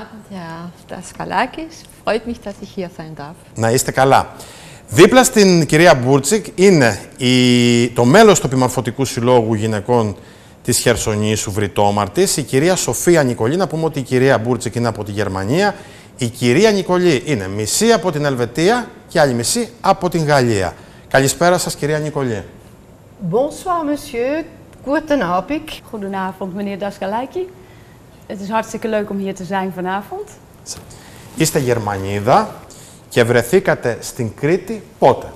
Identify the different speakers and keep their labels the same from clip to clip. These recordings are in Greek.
Speaker 1: Abend, Herr Daskalakis. Freut mich, dass ich hier sein darf.
Speaker 2: Να είστε καλά. Δίπλα στην κυρία Μπούρτσικ είναι η, το μέλος του Επιμορφωτικού Συλλόγου Γυναικών της Χερσονήσου Βριτόμαρτις, η κυρία Σοφία Νικολή. Να πούμε ότι η κυρία Μπούρτσικ είναι από τη Γερμανία. Η κυρία Νικολή είναι μισή από την Ελβετία και άλλη μισή από την Γαλλία. Καλησπέρα σας κυρία Νικολή.
Speaker 3: Bonsoir, monsieur. Guten Abend.
Speaker 4: Goedenavond, meneer Daskalaki. Het is hartstikke leuk om hier te zijn vanavond.
Speaker 2: Είστε Γερμανίδα και βρεθήκατε στην Κρήτη πότε;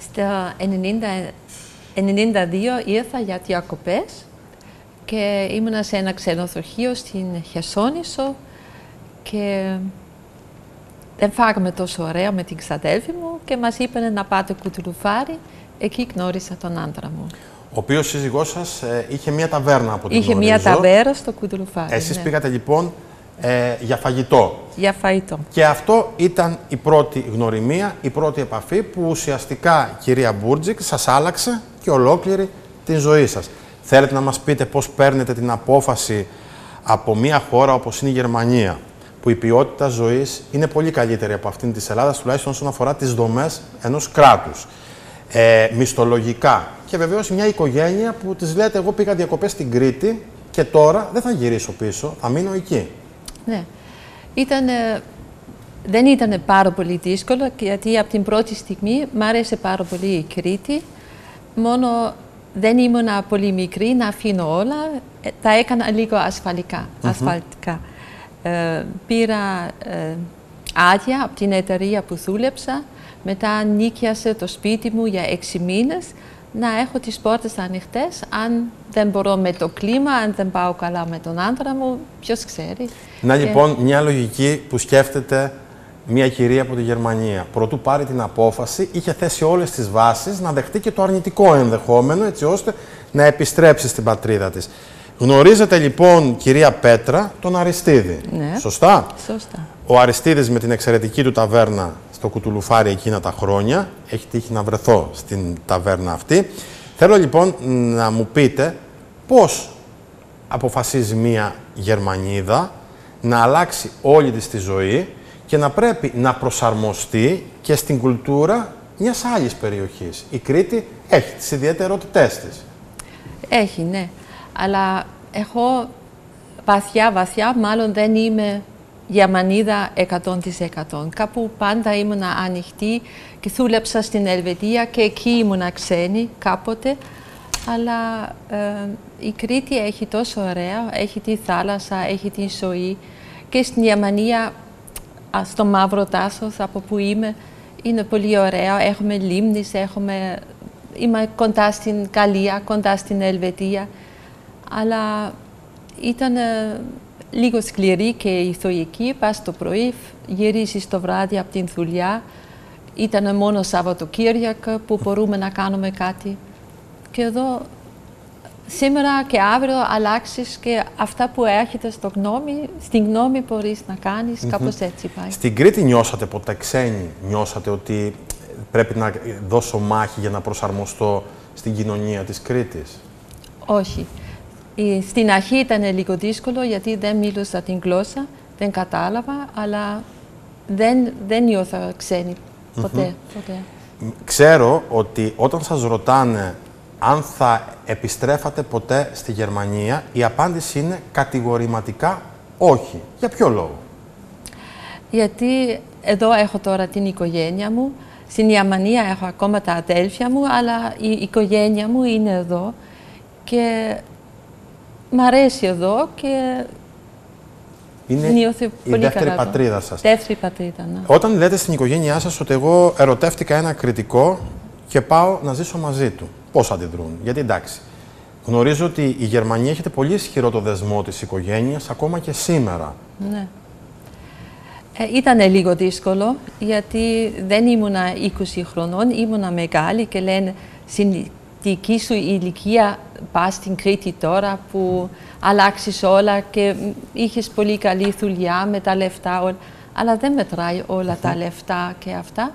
Speaker 1: Στο 90 92 ήρθα για διακοπές και ήμουνα σε ένα ξενοδοχείο στην Χερσόνησο και δεν φάγαμε τόσο ωραία με την ξαδέλφη μου και μας είπαν να πάτε κουτουλουφάρι. Εκεί γνώρισα τον άντρα μου.
Speaker 2: Ο οποίος σύζυγός σας ε, είχε μια ταβέρνα από την
Speaker 1: Είχε μια ταβέρα στο κουτουλουφάρι.
Speaker 2: Εσείς
Speaker 1: ναι.
Speaker 2: πήγατε λοιπόν ε, για φαγητό.
Speaker 1: Για φαγητό.
Speaker 2: Και αυτό ήταν η πρώτη γνωριμία, η πρώτη επαφή που ουσιαστικά, κυρία Μπούρτζικ, σας άλλαξε και ολόκληρη την ζωή σας. Θέλετε να μας πείτε πώς παίρνετε την απόφαση από μια χώρα όπως είναι η Γερμανία, που η ποιότητα ζωής είναι πολύ καλύτερη από αυτήν της Ελλάδας, τουλάχιστον όσον αφορά τις δομές ενός κράτους. Ε, μισθολογικά. Και βεβαίως μια οικογένεια που της λέτε εγώ πήγα διακοπές στην Κρήτη και τώρα δεν θα γυρίσω πίσω, θα μείνω εκεί.
Speaker 1: Ναι. Ήτανε, δεν ήταν πάρα πολύ δύσκολο, γιατί από την πρώτη στιγμή μ' άρεσε πάρα πολύ η Κρήτη. Μόνο δεν ήμουν πολύ μικρή να αφήνω όλα. Ε, τα έκανα λίγο ασφαλικά, ασφαλτικά. Ε, πήρα ε, άδεια από την εταιρεία που δούλεψα. Μετά νίκιασε το σπίτι μου για έξι μήνες να έχω τις πόρτες ανοιχτές. Αν δεν μπορώ με το κλίμα, αν δεν πάω καλά με τον άντρα μου, ποιος ξέρει.
Speaker 2: Να
Speaker 1: Και-
Speaker 2: λοιπόν μια λογική που σκέφτεται μια κυρία από τη Γερμανία. Προτού πάρει την απόφαση, είχε θέσει όλες τις βάσεις να δεχτεί και το αρνητικό ενδεχόμενο, έτσι ώστε να επιστρέψει στην πατρίδα της. Γνωρίζετε λοιπόν, κυρία Πέτρα, τον Αριστίδη.
Speaker 1: Ναι.
Speaker 2: Σωστά;
Speaker 1: Σωστά.
Speaker 2: Ο Αριστίδης με την εξαιρετική του ταβέρνα στο Κουτουλουφάρι εκείνα τα χρόνια. Έχει τύχει να βρεθώ στην ταβέρνα αυτή. Θέλω λοιπόν να μου πείτε πώς αποφασίζει μία Γερμανίδα να αλλάξει όλη της τη ζωή και να πρέπει να προσαρμοστεί και στην κουλτούρα μιας άλλης περιοχής. Η Κρήτη έχει τις ιδιαιτερότητές της.
Speaker 1: Έχει, ναι. Αλλά εγώ βαθιά, βαθιά, μάλλον δεν είμαι Γερμανίδα 100%. Κάπου πάντα ήμουν ανοιχτή και δούλεψα στην Ελβετία και εκεί ήμουν ξένη κάποτε. Αλλά ε, η Κρήτη έχει τόσο ωραία, έχει τη θάλασσα, έχει τη ζωή. Και στην Γερμανία, α, στο Μαύρο Τάσος, από που είμαι, είναι πολύ ωραία. Έχουμε λίμνης, έχουμε... Είμαι κοντά στην Γαλλία, κοντά στην Ελβετία. Αλλά ήταν ε, λίγο σκληρή και η θωική. Πας το πρωί, γυρίζεις το βράδυ από την δουλειά. Ήταν μόνο Σαββατοκύριακο που μπορούμε να κάνουμε κάτι. Και εδώ σήμερα και αύριο αλλάξεις και αυτά που έρχεται στο γνώμη, στην γνώμη μπορείς να κάνεις, κάπως έτσι πάει.
Speaker 2: Στην Κρήτη νιώσατε ποτέ ξένοι, νιώσατε ότι πρέπει να δώσω μάχη για να προσαρμοστώ στην κοινωνία της Κρήτης;
Speaker 1: Όχι. Η- Στην αρχή ήταν λίγο δύσκολο γιατί δεν μίλουσα την γλώσσα, δεν κατάλαβα, αλλά δεν, δεν νιώθα ξένη ποτέ. ποτέ.
Speaker 2: Ξέρω ότι όταν σας ρωτάνε αν θα επιστρέφατε ποτέ στη Γερμανία, η απάντηση είναι κατηγορηματικά όχι. Για ποιο λόγο;
Speaker 1: Γιατί εδώ έχω τώρα την οικογένεια μου, στην Γερμανία έχω ακόμα τα αδέλφια μου, αλλά η οικογένεια μου είναι εδώ και μ' αρέσει εδώ και
Speaker 2: Είναι
Speaker 1: νιώθω
Speaker 2: η
Speaker 1: πολύ
Speaker 2: δεύτερη
Speaker 1: καλά εδώ.
Speaker 2: πατρίδα σας.
Speaker 1: Δεύτερη πατρίδα, ναι.
Speaker 2: Όταν λέτε στην οικογένειά σας ότι εγώ ερωτεύτηκα ένα κριτικό και πάω να ζήσω μαζί του, πώς αντιδρούν; Γιατί εντάξει, γνωρίζω ότι η Γερμανία έχετε πολύ ισχυρό το δεσμό της οικογένειας, ακόμα και σήμερα.
Speaker 1: Ναι. Ε, ήταν λίγο δύσκολο, γιατί δεν ήμουνα 20 χρονών, ήμουνα μεγάλη και λένε στην δική σου ηλικία πας στην Κρήτη τώρα που αλλάξεις όλα και μ, είχες πολύ καλή δουλειά με τα λεφτά όλα. Αλλά δεν μετράει όλα τα λεφτά και αυτά.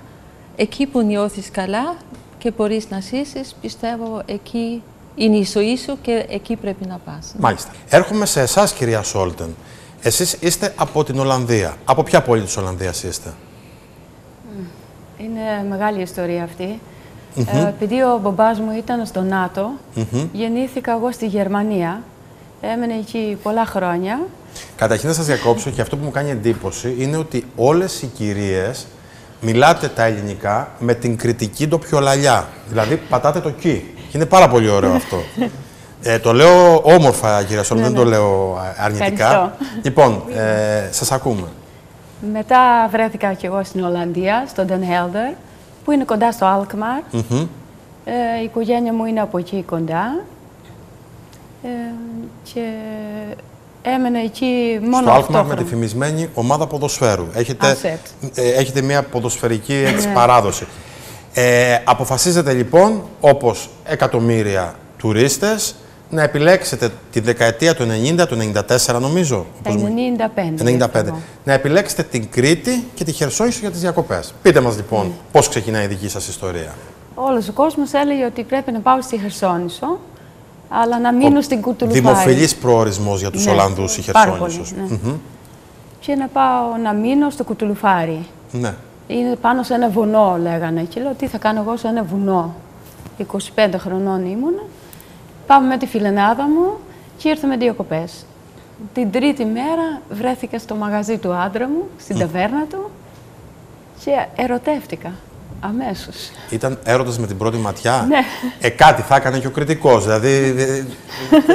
Speaker 1: Εκεί που νιώθεις καλά και μπορείς να ζήσεις, πιστεύω εκεί είναι η ζωή σου και εκεί πρέπει να πας.
Speaker 2: Μάλιστα. Έρχομαι σε εσάς, κυρία Σόλτεν. Εσείς είστε από την Ολλανδία. Από ποια πόλη της Ολλανδίας είστε;
Speaker 4: Είναι μεγάλη ιστορία αυτή. Ε, επειδή ο μπαμπάς μου ήταν στο ΝΑΤΟ, γεννήθηκα εγώ στη Γερμανία. Έμενε εκεί πολλά χρόνια.
Speaker 2: Καταρχήν να σας διακόψω και αυτό που μου κάνει εντύπωση είναι ότι όλες οι κυρίες μιλάτε τα ελληνικά με την κριτική ντοπιολαλιά. Δηλαδή πατάτε το κι. Και είναι πάρα πολύ ωραίο αυτό. Ε, το λέω όμορφα, κύριε Σόλ, δεν το λέω αρνητικά.
Speaker 4: Ευχαριστώ.
Speaker 2: Λοιπόν, ε, σας ακούμε.
Speaker 4: Μετά βρέθηκα και εγώ στην Ολλανδία, στο Den Helder, που είναι κοντά στο Alkmaar.
Speaker 2: Μμμ.
Speaker 4: Ε, η οικογένεια μου είναι από εκεί κοντά. Ε, και έμενα εκεί μόνο
Speaker 2: Στο
Speaker 4: αυτό
Speaker 2: Alkmaar με τη φημισμένη ομάδα ποδοσφαίρου. Έχετε,
Speaker 4: Ασέτ.
Speaker 2: ε, έχετε μια ποδοσφαιρική έτσι,
Speaker 4: Ναι.
Speaker 2: παράδοση. Ε, αποφασίζετε λοιπόν, όπως εκατομμύρια τουρίστες, να επιλέξετε τη δεκαετία του 90, του 94 νομίζω.
Speaker 4: Τα
Speaker 2: όπως μου-
Speaker 4: 95.
Speaker 2: 95.
Speaker 4: εγώ.
Speaker 2: Να επιλέξετε την Κρήτη και τη Χερσόνησο για τις διακοπές. Πείτε μας λοιπόν πώς ξεκινάει η δική σας ιστορία.
Speaker 4: Όλος ο κόσμος έλεγε ότι πρέπει να πάω στη Χερσόνησο, αλλά να μείνω στην Κουτουλουφάρη.
Speaker 2: Δημοφιλής προορισμός για τους
Speaker 4: Ναι,
Speaker 2: Ολλανδούς η
Speaker 4: πάρα
Speaker 2: Χερσόνησος.
Speaker 4: πολύ, ναι.
Speaker 2: Μμμ.
Speaker 4: Και να πάω να μείνω στο Κουτουλουφάρι.
Speaker 2: ναι.
Speaker 4: Είναι πάνω σε ένα βουνό, λέγανε. Και λέω, τι θα κάνω εγώ σε ένα βουνό. 25 χρονών ήμουνα. Πάμε με τη φιλενάδα μου και ήρθαμε διακοπές. Την τρίτη μέρα βρέθηκα στο μαγαζί του άντρα μου, στην ταβέρνα του και ερωτεύτηκα αμέσως.
Speaker 2: Ήταν έρωτας με την πρώτη ματιά;
Speaker 4: Ναι.
Speaker 2: Ε, κάτι θα έκανε και ο κριτικός. Δηλαδή δε-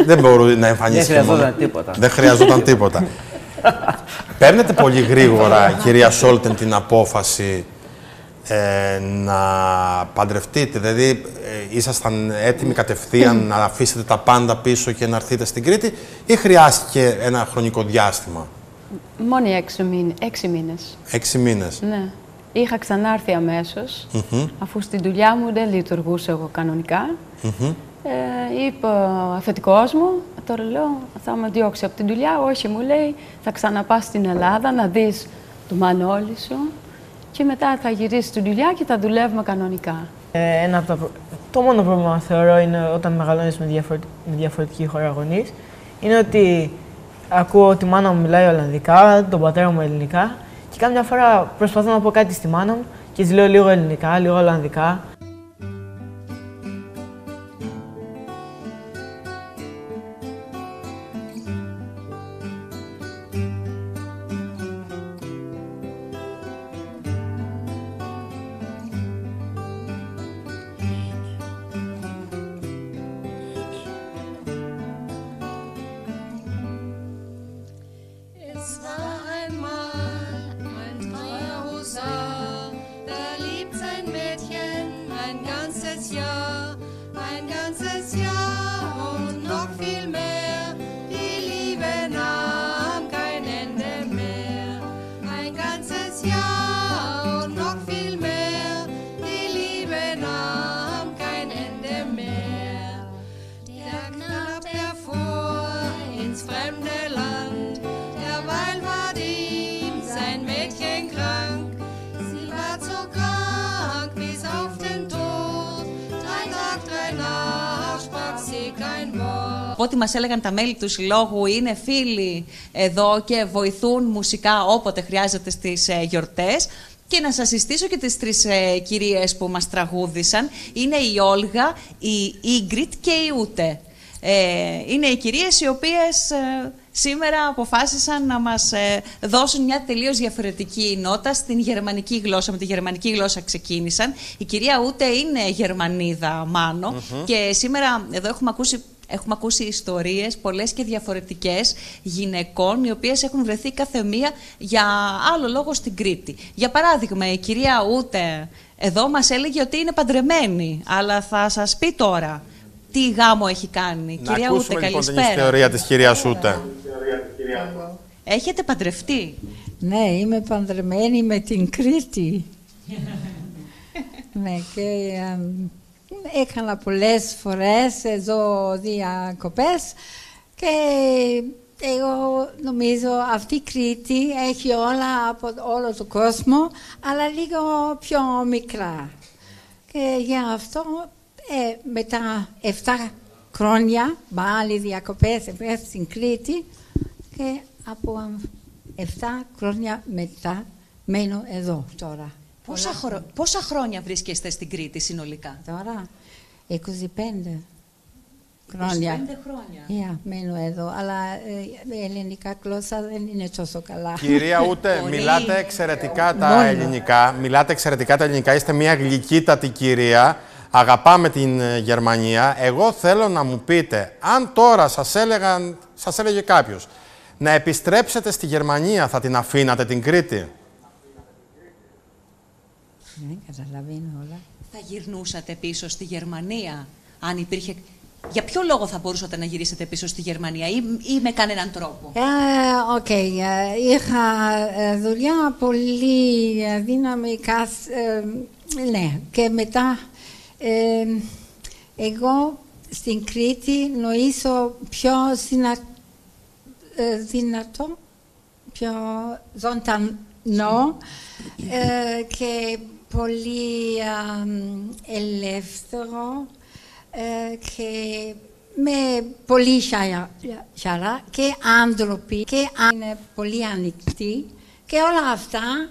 Speaker 2: δεν μπορεί να εμφανίσει.
Speaker 5: Δεν
Speaker 2: και μόνο.
Speaker 5: χρειαζόταν τίποτα.
Speaker 2: Δεν χρειαζόταν τίποτα. Παίρνετε πολύ γρήγορα, κυρία Σόλτεν, την απόφαση ε, να παντρευτείτε. Δηλαδή, ε, ήσασταν έτοιμοι κατευθείαν να αφήσετε τα πάντα πίσω και να έρθετε στην Κρήτη ή χρειάστηκε ένα χρονικό διάστημα,
Speaker 4: Μόνο έξι, μήνε, έξι μήνες.
Speaker 2: έξι μήνες.
Speaker 4: Ναι. Είχα ξανάρθει αμέσως,
Speaker 2: Μμμ.
Speaker 4: αφού στην δουλειά μου δεν λειτουργούσα εγώ κανονικά. Ε, είπε ο αφεντικός μου, τώρα λέω, θα με διώξει από την δουλειά. Όχι, μου λέει, θα ξαναπάς στην Ελλάδα να δεις το Μανώλη σου και μετά θα γυρίσεις στη δουλειά και θα δουλεύουμε κανονικά.
Speaker 6: Ε, ένα από τα προ- Το μόνο πρόβλημα θεωρώ είναι όταν μεγαλώνεις με, διαφορε- με διαφορετική χώρα γονείς, είναι ότι ακούω τη μάνα μου μιλάει Ολλανδικά, τον πατέρα μου ελληνικά και κάμια φορά προσπαθώ να πω κάτι στη μάνα μου και της λέω λίγο ελληνικά, λίγο Ολλανδικά.
Speaker 7: Από ό,τι μας έλεγαν τα μέλη του συλλόγου, είναι φίλοι εδώ και βοηθούν μουσικά όποτε χρειάζεται στις ε, γιορτές. Και να σας συστήσω και τις τρεις ε, κυρίες που μας τραγούδησαν. Είναι η Όλγα, η Ίγκριτ και η Ούτε. Ε, είναι οι κυρίες οι οποίες ε, σήμερα αποφάσισαν να μας ε, δώσουν μια τελείως διαφορετική νότα στην γερμανική γλώσσα. Με τη γερμανική γλώσσα ξεκίνησαν. Η κυρία Ούτε είναι Γερμανίδα μάνο και σήμερα εδώ έχουμε ακούσει Έχουμε ακούσει ιστορίες πολλές και διαφορετικές γυναικών οι οποίες έχουν βρεθεί κάθε μία για άλλο λόγο στην Κρήτη. Για παράδειγμα, η κυρία Ούτε εδώ μας έλεγε ότι είναι παντρεμένη, αλλά θα σας πει τώρα τι γάμο έχει κάνει.
Speaker 2: Να
Speaker 7: κυρία
Speaker 2: ακούσουμε
Speaker 7: Ούτε,
Speaker 2: λοιπόν την
Speaker 7: καλησπέρα.
Speaker 2: ιστορία της κυρίας Ούτε.
Speaker 7: Έχετε παντρευτεί;
Speaker 8: Ναι, είμαι παντρεμένη με την Κρήτη. ναι, και εμ, έκανα πολλές φορές εδώ διακοπές και εγώ νομίζω αυτή η Κρήτη έχει όλα από όλο τον κόσμο, αλλά λίγο πιο μικρά. Και γι' αυτό ε, μετά 7 χρόνια πάλι διακοπές επέστρεψα στην Κρήτη και από 7 χρόνια μετά μένω εδώ τώρα.
Speaker 7: Πόσα, χρο- πόσα χρόνια βρίσκεστε στην Κρήτη συνολικά.
Speaker 8: Τώρα; 25 χρόνια.
Speaker 7: 25 χρόνια.
Speaker 8: Yeah, μένω εδώ, αλλά ε, η ελληνικά γλώσσα δεν είναι τόσο καλά.
Speaker 2: Κυρία Ούτε,
Speaker 7: Πολύ.
Speaker 2: μιλάτε εξαιρετικά τα
Speaker 8: Μόνο.
Speaker 2: ελληνικά. Μιλάτε εξαιρετικά τα ελληνικά. Είστε μια γλυκύτατη κυρία. Αγαπάμε την ε, Γερμανία. Εγώ θέλω να μου πείτε, αν τώρα σας, έλεγαν, σας έλεγε κάποιος να επιστρέψετε στη Γερμανία, θα την αφήνατε την Κρήτη;
Speaker 8: Δεν καταλαβαίνω όλα.
Speaker 7: Θα γυρνούσατε πίσω στη Γερμανία, αν υπήρχε... Για ποιο λόγο θα μπορούσατε να γυρίσετε πίσω στη Γερμανία ή, ή με κανέναν τρόπο;
Speaker 8: Ε, Οκ, ε, είχα ε, δουλειά πολύ ε, δύναμη καθ- ε, ναι, και μετά ε, εγώ στην Κρήτη νομίζω πιο συνα, ε, δυνατό, πιο ζωντανό ε, και πολύ ε, ελεύθερο ε, και με πολύ χαρά, χαρά και άνθρωποι και είναι πολύ ανοιχτοί και όλα αυτά